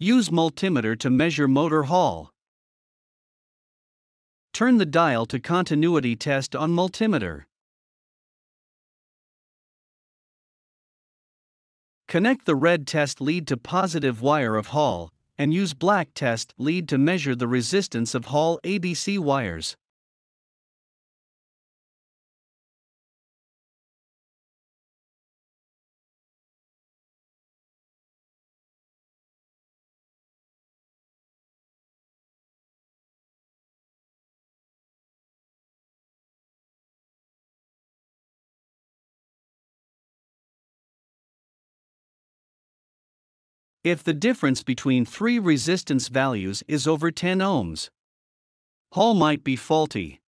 Use multimeter to measure motor Hall. Turn the dial to continuity test on multimeter. Connect the red test lead to positive wire of Hall, and use black test lead to measure the resistance of Hall ABC wires. If the difference between three resistance values is over 10 ohms, Hall might be faulty.